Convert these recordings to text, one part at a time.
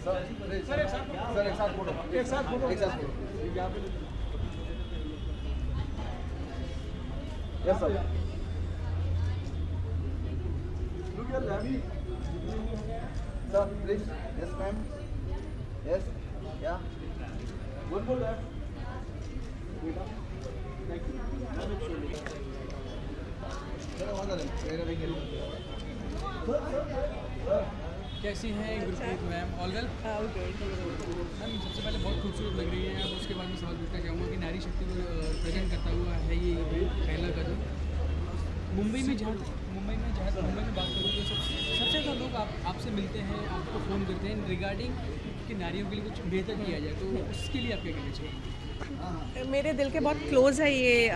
Sir एक साथ sir एक साथ फ़ोटो एक साथ फ़ोटो एक साथ photo yes sir look your lab sir please yes ma'am yes yeah one more lab बेटा थैंक यू सर वहाँ मेरे भी सर कैसी हैं Gurpreet ma'am? All well ma'am सबसे पहले बहुत खूबसूरत लग रही है अब उसके बाद में सवाल पूछना चाहूँगा कि नारी शक्ति को प्रेजेंट करता हुआ है ये इवेंट पहला कदम। मुंबई में जहाँ मुंबई में जहाँ मुंबई में बात करूँ तो सब सबसे ज़्यादा लोग आप आपसे मिलते हैं आपको फ़ोन करते हैं रिगार्डिंग कि नारियों के लिए कुछ बेहतर किया जाए तो उसके लिए आप क्या कहना चाहिए मेरे दिल के बहुत क्लोज है ये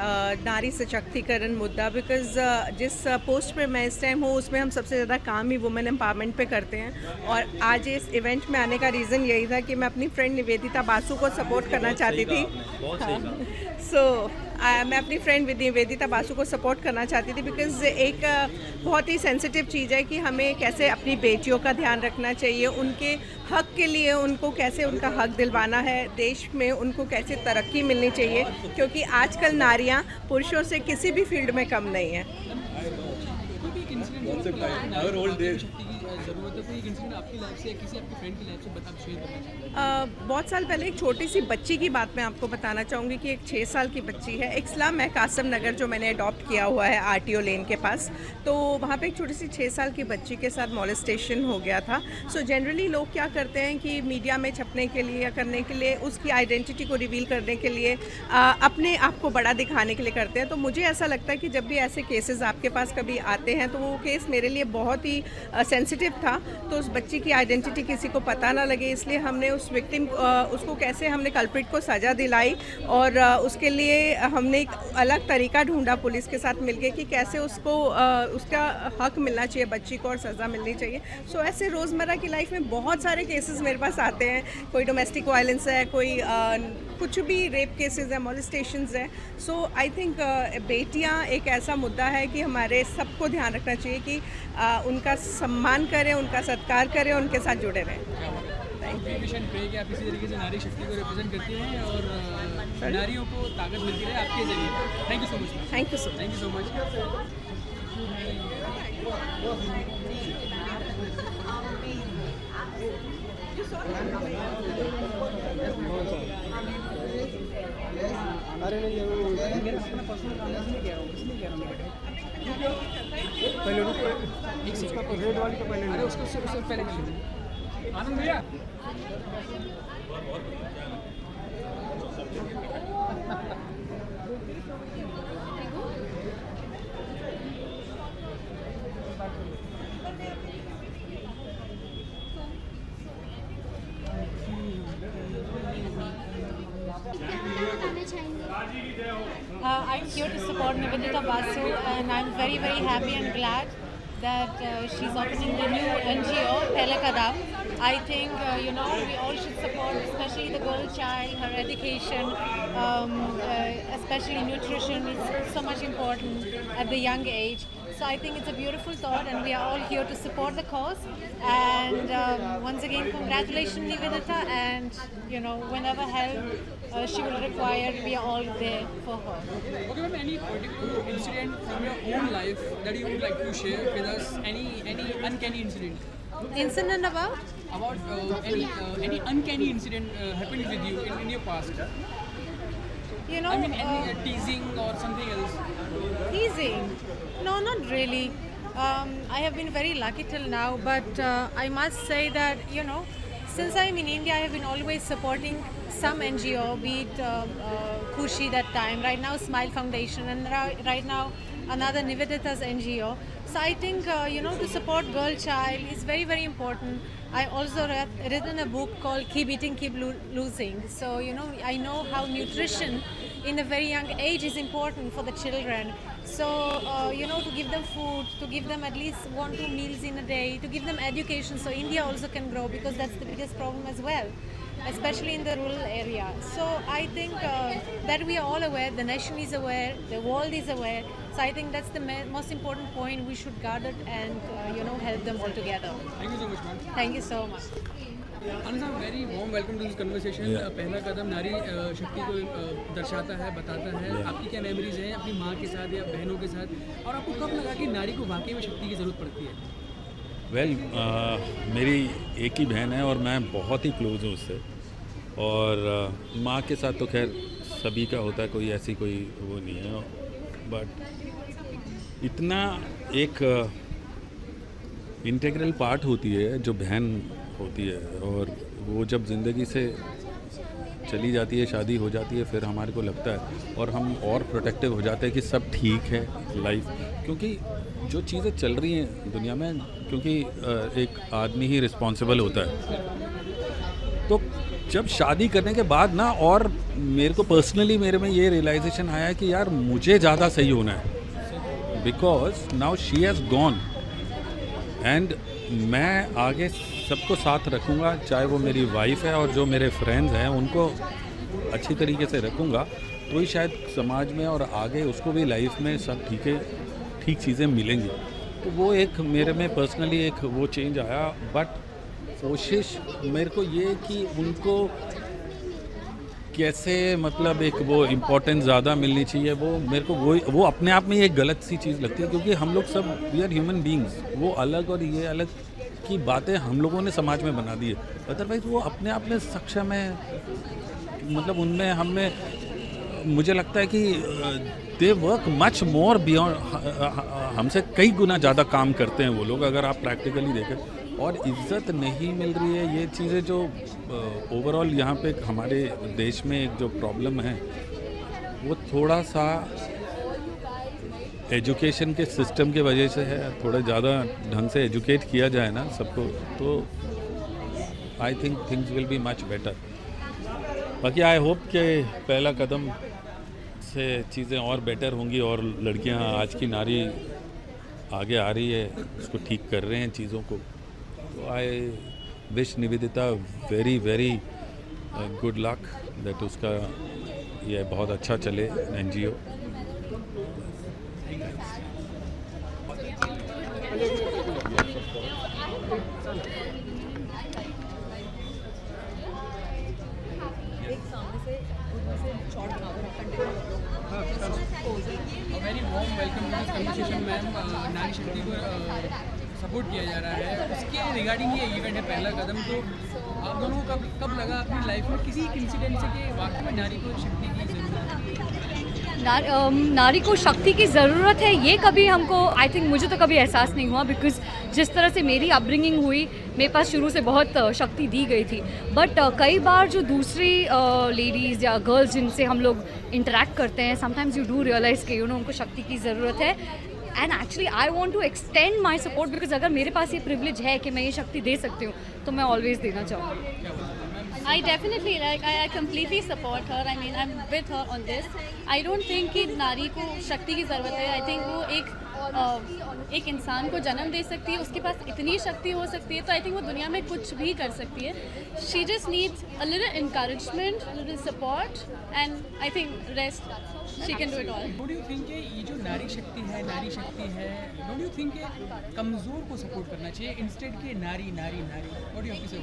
नारी सशक्तिकरण मुद्दा बिकॉज़ जिस पोस्ट पे मैं इस टाइम हूँ उसमें हम सबसे ज़्यादा काम ही वुमेन एम्पावरमेंट पे करते हैं। और आज इस इवेंट में आने का रीज़न यही था कि मैं अपनी फ्रेंड निवेदिता बासु को सपोर्ट करना चाहती थी। सो मैं अपनी फ्रेंड निवेदिता बासु को सपोर्ट करना चाहती थी बिकॉज़ एक बहुत ही सेंसिटिव चीज़ है कि हमें कैसे अपनी बेटियों का ध्यान रखना चाहिए उनके हक के लिए उनको कैसे उनका हक दिलवाना है देश में उनको कैसे तरक्की मिलनी चाहिए क्योंकि आजकल नारियाँ पुरुषों से किसी भी फ़ील्ड में कम नहीं है। कोई भी एक इंसिडेंट नारी नारी शक्ति की ज़रूरत कोई एक इंसिडेंट आपकी लाइफ से या किसी आपके फ्रेंड की लाइफ से बता शेयर करना चाहिए बहुत साल पहले एक छोटी सी बच्ची की बात मैं आपको बताना चाहूँगी कि एक छः साल की बच्ची है। इस्लाम है कासम नगर जो मैंने अडॉप्ट किया हुआ है आरटीओ लेन के पास। तो वहाँ पे एक छोटी सी छः साल की बच्ची के साथ मॉलेस्टेशन हो गया था। सो so, जनरली लोग क्या करते हैं कि मीडिया में छपने के लिए या करने के लिए उसकी आइडेंटिटी को रिवील करने के लिए अपने आप को बड़ा दिखाने के लिए करते हैं। तो मुझे ऐसा लगता है कि जब भी ऐसे केसेस आपके पास कभी आते हैं तो वो केस मेरे लिए बहुत ही सेंसिटिव था। तो उस बच्ची की आइडेंटिटी किसी को पता ना लगे इसलिए हमने उस विक्टिम उसको कैसे हमने कल्प्रिट को सज़ा दिलाई और उसके लिए हमने एक अलग तरीका ढूंढा पुलिस के साथ मिलके कि कैसे उसको उसका हक मिलना चाहिए बच्ची को और सज़ा मिलनी चाहिए। सो ऐसे रोज़मर्रा की लाइफ में बहुत सारे केसेस मेरे पास आते हैं। कोई डोमेस्टिक वायलेंस है कोई अ, कुछ भी रेप केसेस है मॉलिस्टेशन है. सो आई थिंक बेटियाँ एक ऐसा मुद्दा है कि हमारे सबको ध्यान रखना चाहिए कि अ, उनका सम्मान करें उनका सत्कार करें उनके साथ जुड़े रहें. विशन प्रे कि आप इसी तरीके से नारी शक्ति को रिप्रेजेंट करती हैं और नारियों को ताकत मिलती रहे आपके ज़रिए. Thank you so much thank you so thank you so much अरे में मेरा अपना पर्सनल काम इसलिए कह रहा हूँ। इसलिए कह रहा हूँ पहले रुको रेड वाली का पहले अरे उसको सिर्फ़ सिर्फ़ पहले कर आनंद भैया Uh, to Basu, and I'm very, very happy and glad that uh, she's opening the new NGO, Pelakadam. I think, uh, you know, we all should support, especially the girl child, her education, um, uh, especially nutrition is so much important at the young age. So I think it's a beautiful thought, and we are all here to support the cause. And um, once again, congratulations, Nivedita, and you know, whenever help uh, she will require, we are all there for her. Okay, ma'am, any particular incident from your own life that you would like to share with us? Any any uncanny incident Incident about? about uh, any uh, any uncanny incident uh, happened with you in, in your past? You know, I mean, any uh, uh, teasing or something else? teasing. No, not really. Um, I have been very lucky till now, but uh, I must say that you know, since I'm in India, I have been always supporting some NGO, be it uh, uh, Kushi that time, right now Smile Foundation, and right now another Nivedita's NGO. So I think uh, you know to support girl child is very very important. I also read, written a book called Keep Eating, Keep Lo- Losing. So you know I know how nutrition in a very young age is important for the children. So uh, you know to give them food, to give them at least one two meals in a day, to give them education, so India also can grow because that's the biggest problem as well especially in the rural area. So I think uh, that we are all aware, the nation is aware, the world is aware. So I think that's the ma- most important point. We should guard it and uh, you know help them all together. Thank you so much, ma'am. Thank you so much. साहब very warm welcome to this conversation पहला कदम नारी शक्ति को दर्शाता है बताता है आपकी क्या मेमोरीज हैं अपनी माँ के साथ या बहनों के साथ और आपको कब लगा कि नारी को वाकई में शक्ति की ज़रूरत पड़ती है वेल well, uh, मेरी एक ही बहन है और मैं बहुत ही क्लोज हूँ उससे और माँ के साथ तो खैर सभी का होता है, कोई ऐसी कोई वो नहीं है बट इतना एक इंटेग्रल पार्ट होती है, जो बहन होती है, और वो जब ज़िंदगी से चली जाती है, शादी हो जाती है, फिर हमारे को लगता है, और हम और प्रोटेक्टिव हो जाते हैं कि सब ठीक है लाइफ क्योंकि जो चीज़ें चल रही हैं दुनिया में, क्योंकि एक आदमी ही रिस्पॉन्सिबल होता है। जब शादी करने के बाद ना, और मेरे को पर्सनली मेरे में ये रियलाइजेशन आया कि यार मुझे ज़्यादा सही होना है। Because now she has gone and मैं आगे सबको साथ रखूँगा, चाहे वो मेरी वाइफ है और जो मेरे फ्रेंड्स हैं, उनको अच्छी तरीके से रखूँगा। तो ही शायद समाज में और आगे उसको भी लाइफ में सब ठीक है, ठीक चीज़ें मिलेंगी। तो वो एक मेरे में पर्सनली एक वो चेंज आया बट कोशिश मेरे को ये कि उनको कैसे मतलब एक वो इम्पोर्टेंस ज़्यादा मिलनी चाहिए, वो मेरे को वो वो अपने आप में एक गलत सी चीज़ लगती है क्योंकि हम लोग सब वी आर ह्यूमन बींग्स वो अलग और ये अलग की बातें हम लोगों ने समाज में बना दी है। अदरवाइज़ वो अपने आप में सक्षम है। मतलब उनमें हमें मुझे लगता है कि they work much more beyond हमसे कई गुना ज़्यादा काम करते हैं वो लोग, अगर आप प्रैक्टिकली देखें। और इज़्ज़त नहीं मिल रही है, ये चीज़ें जो ओवरऑल यहाँ पे हमारे देश में एक जो प्रॉब्लम है, वो थोड़ा सा एजुकेशन के सिस्टम के वजह से है, थोड़ा ज़्यादा ढंग से एजुकेट किया जाए ना सबको तो I think things will be much better बाकी आई होप के पहला कदम से चीज़ें और बेटर होंगी और लड़कियाँ, आज की नारी आगे आ रही है, उसको ठीक कर रहे हैं चीज़ों को। I wish Nivedita very very good luck that उसका ये बहुत अच्छा चले an very warm welcome to this conversation ma'am नारी शक्ति को सपोर्ट किया जा रहा है। उसके रिगार्डिंग ये इवेंट है पहला कदम। तो आप दोनों को कब कब लगा अपनी लाइफ में? किसी इंसिडेंट से कि वाकई में नारी को शक्ति की ज़रूरत नार, नारी को शक्ति की ज़रूरत है ये कभी हमको आई थिंक मुझे तो कभी एहसास नहीं हुआ बिकॉज़ जिस तरह से मेरी अपब्रिंगिंग हुई मेरे पास शुरू से बहुत शक्ति दी गई थी। बट कई बार जो दूसरी लेडीज़ या गर्ल्स जिनसे हम लोग इंटरेक्ट करते हैं समटाइम्स यू डू रियलाइज़ कि यू नो उनको शक्ति की ज़रूरत है। And actually I want to extend my support because अगर मेरे पास ये प्रिवलेज है कि मैं ये शक्ति दे सकती हूँ तो मैं ऑलवेज देना चाहूँगी I definitely like I, I completely support her. I mean I'm with her on this. I don't think कि नारी को शक्ति की ज़रूरत है. I think वो एक एक इंसान को जन्म दे सकती है उसके पास इतनी शक्ति हो सकती है तो आई थिंक वो दुनिया में कुछ भी कर सकती है। She just needs a little a little support and I think rest she can do it all. Don't you think ये जो नारी शक्ति है नारी शक्ति है डोंट यू थिंक कमज़ोर को सपोर्ट करना चाहिए इंस्टेड के नारी नारी नारी? व्हाट यू से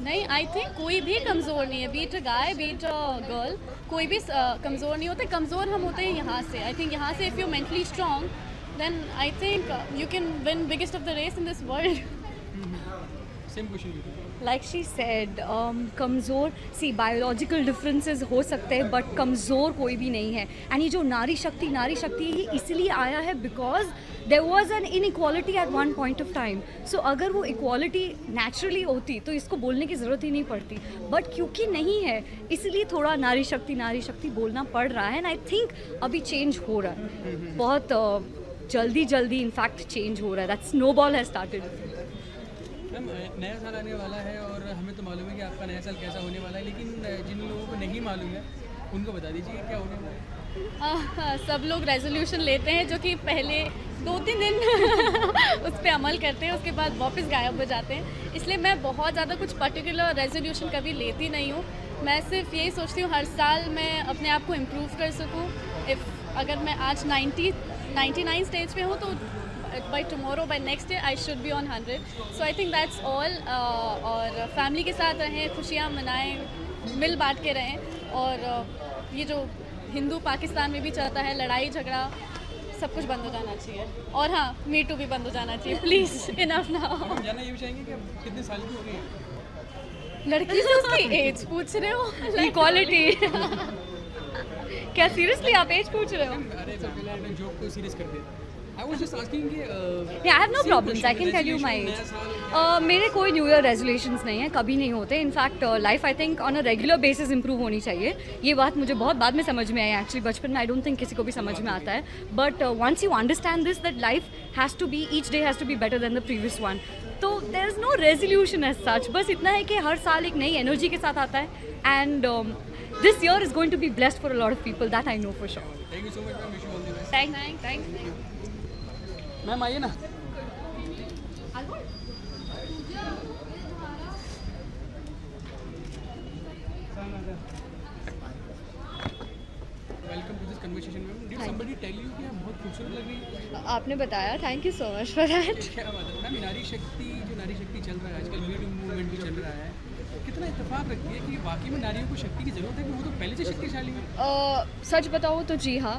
नहीं आई थिंक कोई भी कमज़ोर नहीं है beat a guy beat a girl कोई भी कमज़ोर नहीं होते कमज़ोर हम होते हैं यहाँ से। आई थिंक यहाँ से if you mentally strong then I think you can win biggest of the race in this world same question like she said कमज़ोर सी बायोलॉजिकल डिफरेंसेस हो सकते हैं बट कमज़ोर कोई भी नहीं है. एंड ये जो नारी शक्ति नारी शक्ति ये इसलिए आया है because there was an inequality at one point of time so अगर वो इक्वालिटी नेचुरली होती तो इसको बोलने की ज़रूरत ही नहीं पड़ती. बट क्योंकि नहीं है इसलिए थोड़ा नारी शक्ति नारी शक्ति बोलना पड़ रहा है एंड आई थिंक अभी चेंज हो रहा है. बहुत uh, जल्दी जल्दी इनफैक्ट चेंज हो रहा है। That snowball has started नया साल आने वाला है और हमें तो मालूम है कि आपका नया साल कैसा होने वाला है लेकिन जिन लोगों को नहीं मालूम है उनको बता दीजिए क्या होने वाला है। आह, सब लोग रेजोल्यूशन लेते हैं जो कि पहले दो तीन दिन उस पर अमल करते हैं उसके बाद वापस गायब हो जाते हैं। इसलिए मैं बहुत ज़्यादा कुछ पर्टिकुलर रेजोल्यूशन कभी लेती नहीं हूँ। मैं सिर्फ़ यही सोचती हूँ हर साल मैं अपने आप को इम्प्रूव कर सकूँ। इफ़ अगर मैं आज 90 99 स्टेज पे हूँ तो by tomorrow by next day I should be on hundred so I think that's all और फैमिली के साथ रहें खुशियाँ मनाएँ मिल बांट के रहें और uh, ये जो हिंदू पाकिस्तान में भी चलता है लड़ाई झगड़ा सब कुछ बंद हो जाना चाहिए। और हाँ मी टू भी बंद हो जाना चाहिए। प्लीज़ इनफ नाउ हम जानना ये चाहेंगे कि कितने साल की हो गई? लड़की से उसकी एज पूछ रहे हो? Like, इक्वालिटी क्या सीरियसली आप एज पूछ रहे हो? अरे पहले आपने जोक को सीरियस कर दिया। आई वाज जस्ट आस्किंग कि Yeah, I have no same problems. I question, can tell you my resolution, age. नया साल Uh, मेरे कोई न्यू ईयर रेजोल्यूशंस नहीं है कभी नहीं होते. In fact life I think on a regular basis improve होनी चाहिए. ये बात मुझे बहुत बाद में समझ में आई एक्चुअली बचपन में आई डोंट थिंक किसी को भी समझ में आता है. But once you understand this that life has to be each day has to be better than the previous one तो there is no resolution as such बस इतना है कि हर साल एक नई एनर्जी के साथ आता है. And this year is going to be blessed for a lot of people that I know for sure thank you so much ma'am wish you all the best thank thank ma'am आइए ना। आपने बताया thank you so much for that क्या बात है? Ma'am नारी शक्ति जो नारी शक्ति चल रहा है आजकल मी टू मूवमेंट भी चल रहा है। कितना इतफाक रखती है कि वाकई में नारियों को शक्ति की ज़रूरत है? कि वो तो पहले से शक्तिशाली है। सच बताओ तो जी हाँ